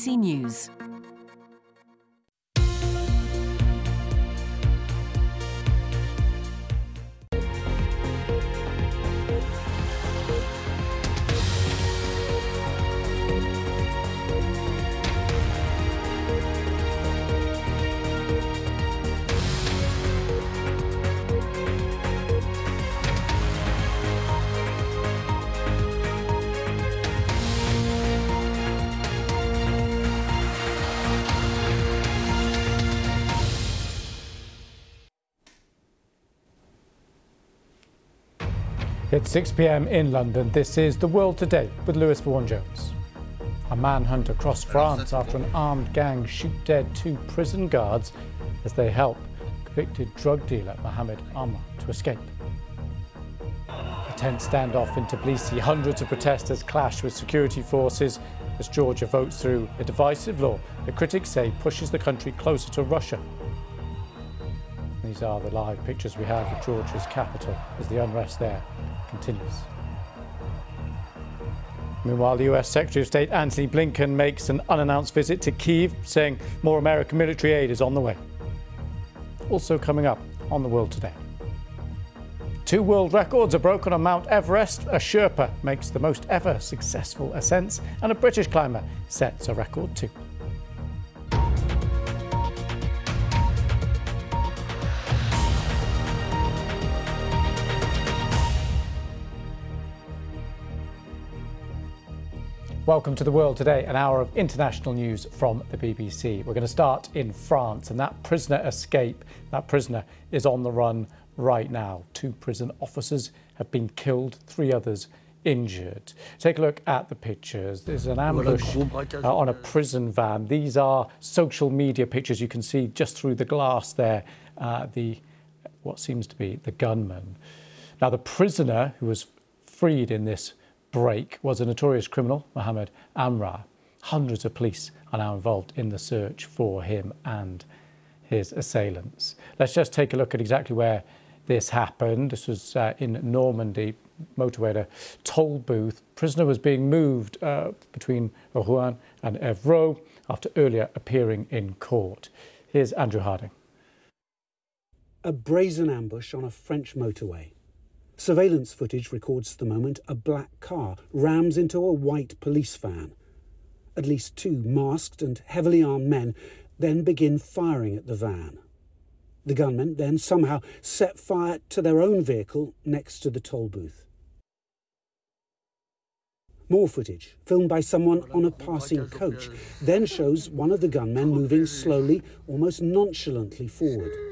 BBC News. It's 6 pm in London. This is The World Today with Lewis Vaughan Jones. A manhunt across France after an armed gang shoot dead two prison guards as they help convicted drug dealer Mohamed Amra to escape. A tense standoff in Tbilisi. Hundreds of protesters clash with security forces as Georgia votes through a divisive law that critics say pushes the country closer to Russia. These are the live pictures we have of Georgia's capital as the unrest there continues. Meanwhile, the US Secretary of State Antony Blinken makes an unannounced visit to Kiev, saying more American military aid is on the way. Also coming up on the world today. Two world records are broken on Mount Everest. A Sherpa makes the most ever successful ascents, and a British climber sets a record too. Welcome to the world today, an hour of international news from the BBC. We're going to start in France, and that prisoner escape, that prisoner is on the run right now. Two prison officers have been killed, three others injured. Take a look at the pictures. There's an ambush uh, on a prison van. These are social media pictures. You can see just through the glass there uh, the what seems to be the gunman. Now, the prisoner who was freed in this break was a notorious criminal, Mohammed Amra. Hundreds of police are now involved in the search for him and his assailants. Let's just take a look at exactly where this happened. This was uh, in Normandy, motorway a toll booth. Prisoner was being moved uh, between Rouen and Evreux after earlier appearing in court. Here's Andrew Harding. A brazen ambush on a French motorway. Surveillance footage records the moment a black car rams into a white police van. At least two masked and heavily armed men then begin firing at the van. The gunmen then somehow set fire to their own vehicle next to the toll booth. More footage, filmed by someone on a passing coach, then shows one of the gunmen moving slowly, almost nonchalantly forward.